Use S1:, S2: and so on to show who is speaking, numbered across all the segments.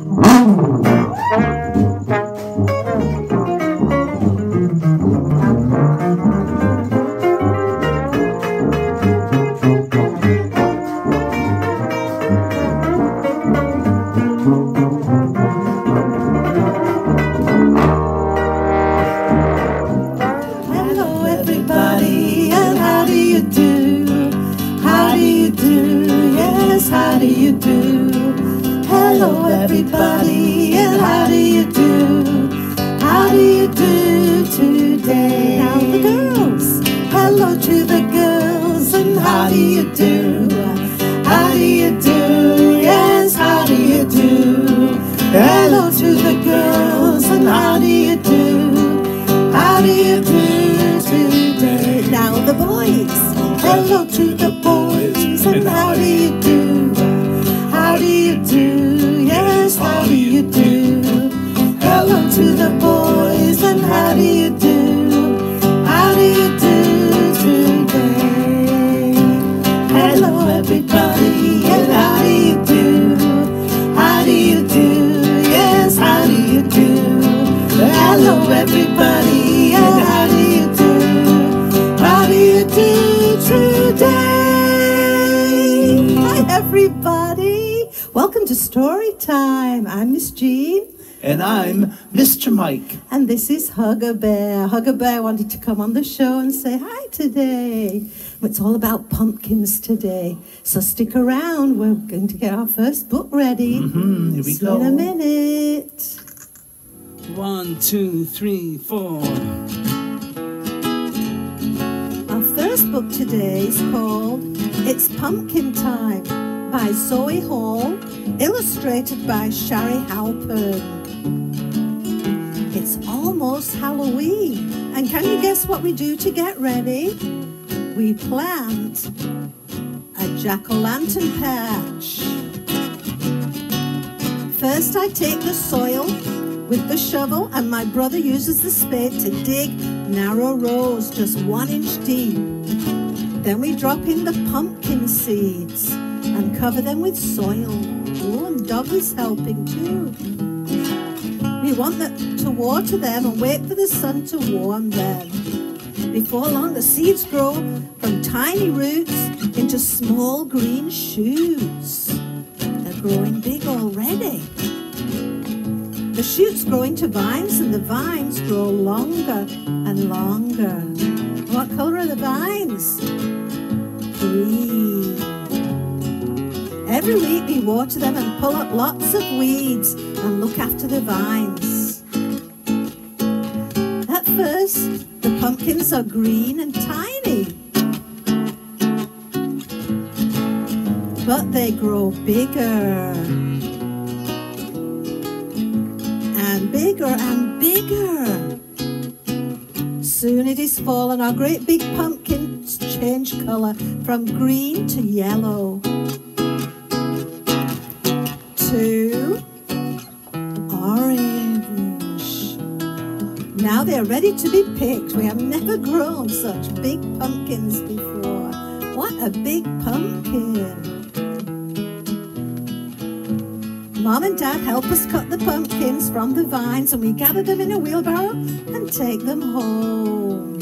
S1: Mm-hmm. Hello to the boys, and how do you do? How do you do? Yes, how do you do? Hello to the boys, and how do you do? Welcome to Story Time. I'm Miss Jean.
S2: And I'm Mr. Mike.
S1: And this is Hugger Bear. Hugger Bear wanted to come on the show and say hi today. It's all about pumpkins today. So stick around. We're going to get our first book ready.
S2: Hmm, here we
S1: See you in a minute.
S3: One, two, three, four.
S1: Our first book today is called It's Pumpkin Time by Zoe Hall, illustrated by Shari Halpern. It's almost Halloween, and can you guess what we do to get ready? We plant a jack o' lantern patch. First, I take the soil with the shovel, and my brother uses the spade to dig narrow rows just one inch deep. Then we drop in the pumpkin seeds and cover them with soil. Oh, and Dog is helping too. We want to water them and wait for the sun to warm them. Before long, the seeds grow from tiny roots into small green shoots. They're growing big already. The shoots grow into vines, and the vines grow longer and longer. What color are the vines? Green. Every week we water them and pull up lots of weeds and look after the vines. At first, the pumpkins are green and tiny. But they grow bigger and bigger and bigger. Soon it is fall and our great big pumpkins change colour from green to yellow to orange. Now they are ready to be picked. We have never grown such big pumpkins before. What a big pumpkin! Mom and Dad help us cut the pumpkins from the vines and we gather them in a wheelbarrow and take them home.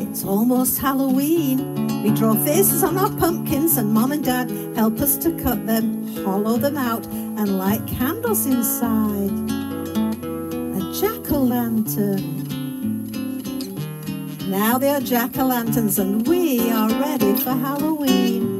S1: It's almost Halloween. We draw faces on our pumpkins and Mom and Dad help us to cut them, hollow them out, and light candles inside. A jack-o'-lantern. Now they are jack-o'-lanterns and we are ready for Halloween.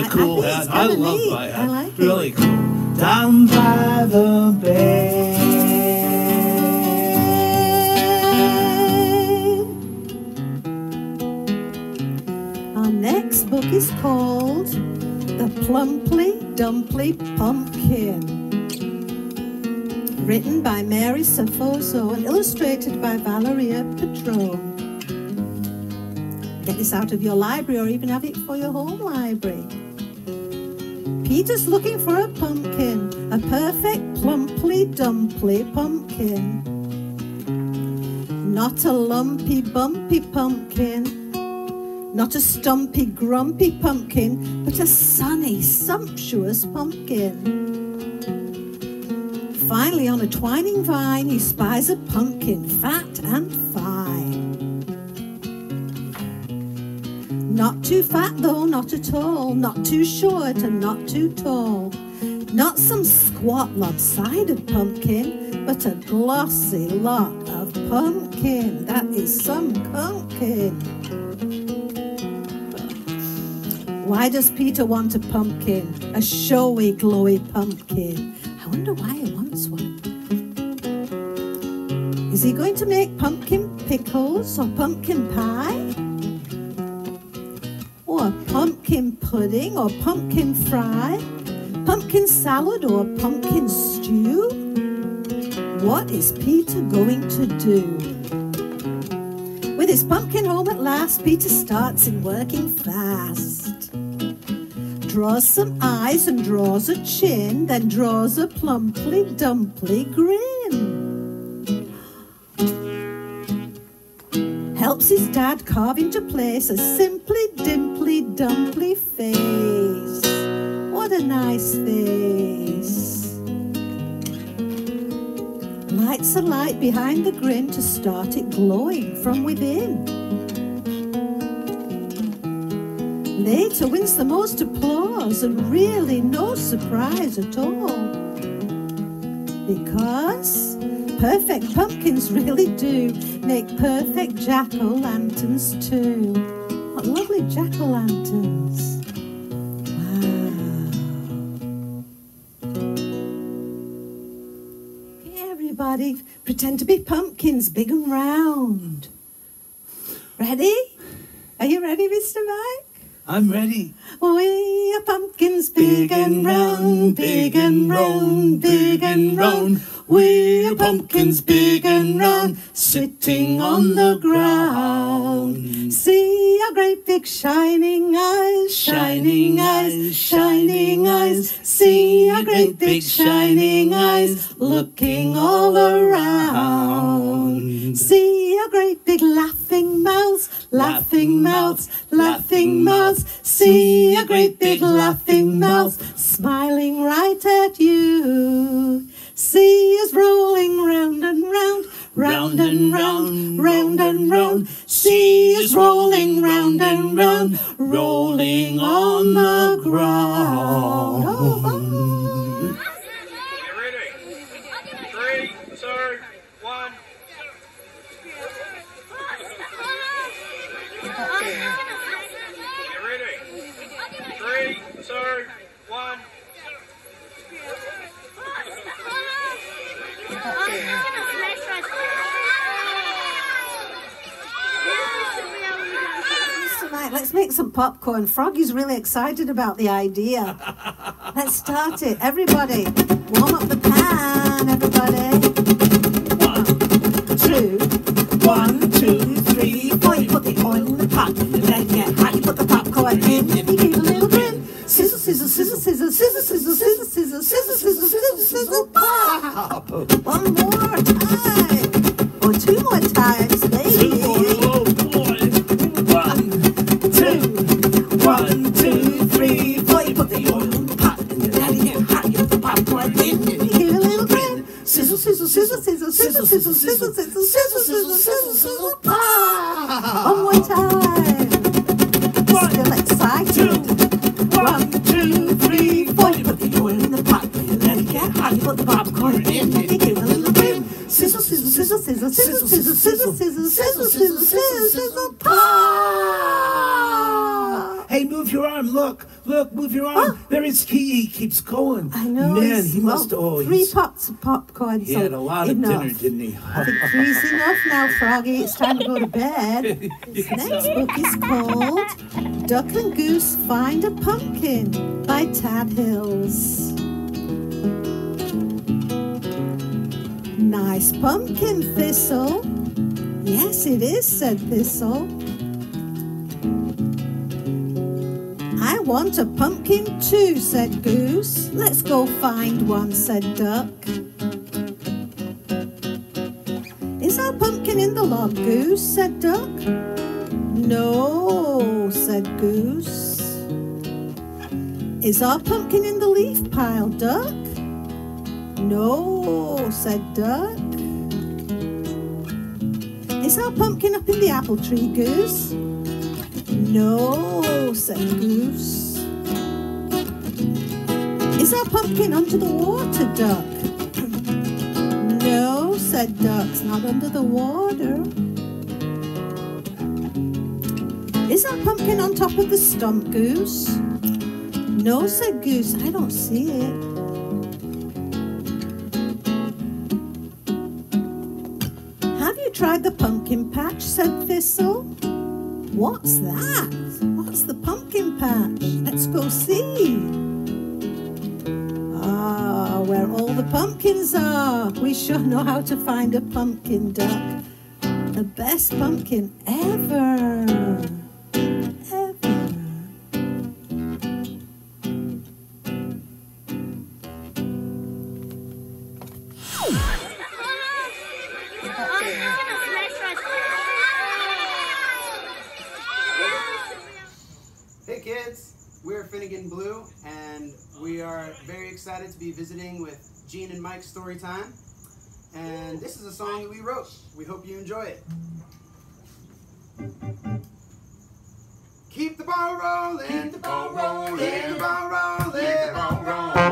S2: A I-
S1: I
S2: cool
S1: think
S2: hat? I love
S1: neat.
S2: my hat.
S1: I like it.
S2: really cool. Down by the bay.
S1: Our next book is called The Plumply Dumply Pumpkin. Written by Mary Serfozo and illustrated by Valeria Petrone. Get this out of your library or even have it for your home library. Peter's looking for a pumpkin, a perfect plumply dumply pumpkin. Not a lumpy bumpy pumpkin, not a stumpy grumpy pumpkin, but a sunny sumptuous pumpkin. Finally, on a twining vine, he spies a pumpkin, fat and. Too fat, though, not at all. Not too short and not too tall. Not some squat, lopsided pumpkin, but a glossy lot of pumpkin. That is some pumpkin. Why does Peter want a pumpkin? A showy, glowy pumpkin. I wonder why he wants one. Is he going to make pumpkin pickles or pumpkin pie? Pudding or pumpkin fry? Pumpkin salad or pumpkin stew? What is Peter going to do? With his pumpkin home at last, Peter starts in working fast. Draws some eyes and draws a chin, then draws a plumply dumply grin. Helps his dad carve into place a simply dimply dumply A light behind the grin to start it glowing from within. Later wins the most applause and really no surprise at all. Because perfect pumpkins really do make perfect jack o' lanterns too. What lovely jack o' lanterns! Wow. Everybody, pretend to be pumpkins, big and round. Ready? Are you ready, Mr. Mike?
S2: I'm ready.
S1: We are pumpkins big and round, big and round, big and round. We are pumpkins big and round, sitting on the ground. See our great big shining eyes, shining eyes, shining eyes. See our great big shining eyes, looking all around. See our great big laughing mouths, laughing mouths, laughing mouths. See a great big laughing mouths, smiling right at you. See is rolling round and round, round and round, round and round. Sea is rolling round and round, rolling on the ground. Oh, Oh, oh.
S4: You ready? Three, two, one. You ready? Three, two, one.
S1: Mr. Mike, let's make some popcorn. Froggy's really excited about the idea. Let's start it. Everybody, warm up the pan, everybody.
S2: One,
S1: Two,
S2: one, two, three,
S1: Before you put the oil in the pot, then hot, you put the popcorn in. He sizzle, sizzle, sizzle, sizzle, sizzle, sizzle, pop. One more time. Still excited.
S3: One, two, three, four. You put the oil in the pot you let it get hot. You put the popcorn in and
S1: He gave a little grin. Sizzle, sizzle, sizzle, sizzle, sizzle, sizzle, sizzle, sizzle, sizzle, sizzle, sizzle, sizzle, pop.
S3: Hey, move your arm. Look, look, move your arm. There is. He keeps going.
S1: I
S3: Man, he must.
S1: well,
S3: Oh,
S1: three pots of popcorn.
S3: he
S1: so
S3: had a lot of
S1: enough.
S3: dinner, didn't he?
S1: I think three's enough now, Froggy. It's time to go to bed.
S3: Can
S1: Next book is called Duck and Goose Find a Pumpkin by Tad Hills. Nice pumpkin, Thistle. Yes, it is, said Thistle. Want a pumpkin too, said Goose. Let's go find one, said Duck. Is our pumpkin in the log, Goose? said Duck. No, said Goose. Is our pumpkin in the leaf pile, Duck? No, said Duck. Is our pumpkin up in the apple tree, Goose? No, said Goose. Is our pumpkin under the water, Duck? No, said Duck, it's not under the water. Is our pumpkin on top of the stump, Goose? No, said Goose, I don't see it. Have you tried the pumpkin patch? said Thistle. What's that? What's the pumpkin patch? Let's go see. Where all the pumpkins are. We sure know how to find a pumpkin duck. The best pumpkin ever. Ever.
S5: Hey kids, we're Finnegan Blue, and we are very excited to be visiting with Jean and Mike's Storytime. And this is a song that we wrote. We hope you enjoy it. Keep the ball rolling, keep the ball rolling, keep the ball rolling, keep the ball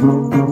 S5: Música